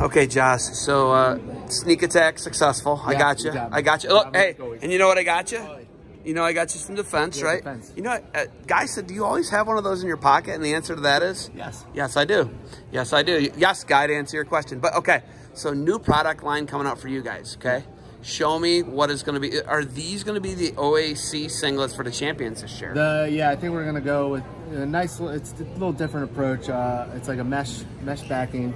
Okay, Josh. So uh, sneak attack successful. I got you. I got you. Look, hey, and you know what I got you? You know I got you some defense, Yeah, right? defense. You know, what, uh, guy said, do you always have one of those in your pocket? And the answer to that is Yes. Yes, I do. Yes, I do. Yes, guy, to answer your question. But okay, so new product line coming out for you guys. Okay, show me what is going to be. Are these going to be the OAC singlets for the champions this year? The yeah, I think we're gonna go with a nice. It's a little different approach. Uh, it's like a mesh mesh backing.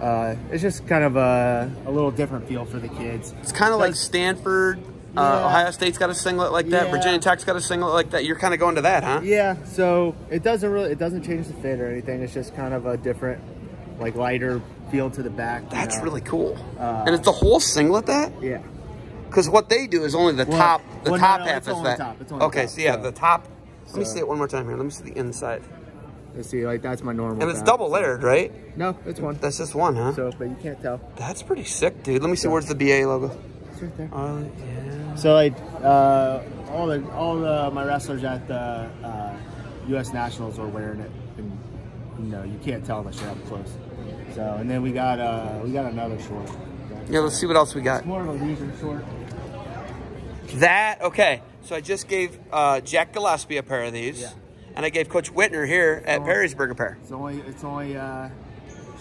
Uh, it's just kind of a, a little different feel for the kids. It's kind of like Stanford. Uh, Ohio State's got a singlet like that. Yeah. Virginia Tech's got a singlet like that. You're kind of going to that, huh? Yeah, so it doesn't really it doesn't change the fit or anything. It's just kind of a different, like lighter feel to the back. That's know. really cool. Uh, and it's the whole singlet that? yeah. Because what they do is only the Well- top. The well, top no, half it's is that. top, it's only okay, top, so yeah, so- the top. Let me see it one more time here. Let me see the inside. Let's see, like that's my normal. And it's double layered, right? No, it's one. That's just one, huh? So, but you can't tell. That's pretty sick, dude. Let me see. Where's the BA logo? It's right there. Oh, yeah. So like uh, all the all the my wrestlers at the uh, U.S. Nationals are wearing it, and you know you can't tell unless you're up close. So and then we got uh, we got another short. Yeah, let's see what else we got. It's more of a leisure short. That, okay. So I just gave uh, Jack Gillespie a pair of these. Yeah. And I gave Coach Whitner here at Oh. Perrysburg a pair. It's only it's only uh,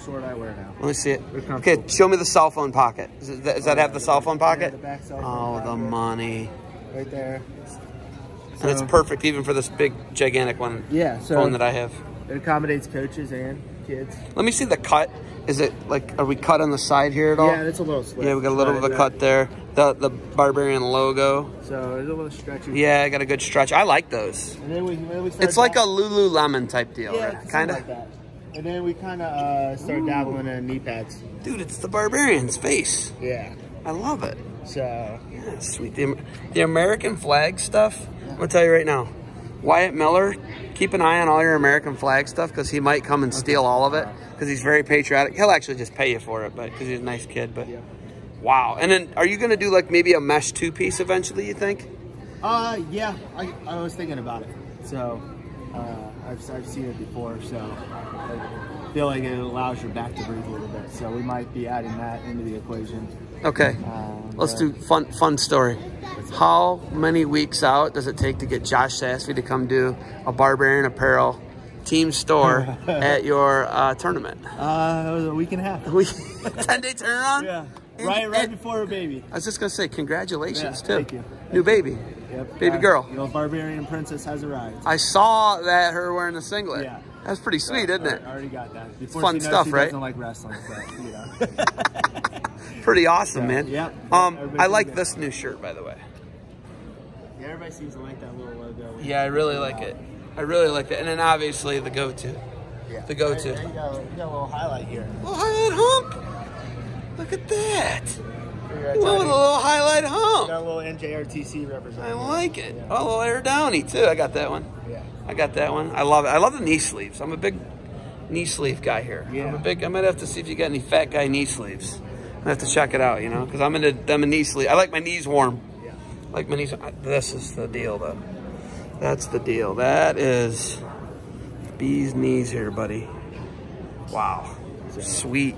short I wear now. Let me see it. Okay, show me the cell phone pocket. Does that, does that have the cell phone Yeah, pocket? the back cell phone Oh, the money. Right there. And it's perfect even for this big, gigantic one Yeah, so phone that I have. it accommodates coaches and kids. Let me see the cut. Is it like, are we cut on the side here at all? Yeah, it's a little slit. Yeah, we got a little bit of a cut there. The the Barbarian logo. So it's a little stretchy. Yeah, I got a good stretch. I like those. And then we, then we It's like a Lululemon type deal, yeah, right? Kind of. like. And then we kind of uh, started dabbling in knee pads. Dude, it's the Barbarian's face. Yeah. I love it. So Yeah, sweet. The, the American flag stuff, I'm going to tell you right now. Wyatt Miller, keep an eye on all your American flag stuff because he might come and steal all of it because he's very patriotic. He'll actually just pay you for it, but because he's a nice kid. But Yeah. wow. And then are you going to do like maybe a mesh two piece eventually, you think? Uh, yeah, I, I was thinking about it. So, uh, I've, I've seen it before, so I feel like it allows your back to breathe a little bit. So we might be adding that into the equation. Okay. Um, Let's do fun fun story. How many weeks out does it take to get Josh Sasfy to come do a Barbarian Apparel team store at your uh, tournament? Uh, it was a week and a half. We 10 day turnaround? Yeah, And- right, right and- before a baby. I was just gonna say congratulations Yeah, too. thank you. New baby. Yep. Baby uh, girl. Your barbarian princess has arrived. I saw that her wearing the singlet. Yeah. That's pretty sweet, isn't it? I already got that. Before fun stuff, right? Doesn't like wrestling, but you know. Pretty awesome, Yeah, man. yeah. Um, I like this new shirt, by the way. yeah, everybody seems to like that little logo. Yeah, I really like it. I really like it. And then obviously the go-to. Yeah. The go-to. Hey, You got, a- you got a little highlight here. Oh, highlight hump. Look at that. Figure You went with a little highlight hump. Got a little NJRTC I like it. Oh, a little air downy too. I got that one. Yeah. I got that one. I love it. I love the knee sleeves. I'm a big knee sleeve guy here. Yeah. I'm a big. I might have to see if you got any fat guy knee sleeves. I have to check it out, you know, because I'm into them knee sleeve. I like my knees warm. Yeah. Like my knees. This is the deal, though. That's the deal. That is bee's knees here, buddy. Wow. Sweet.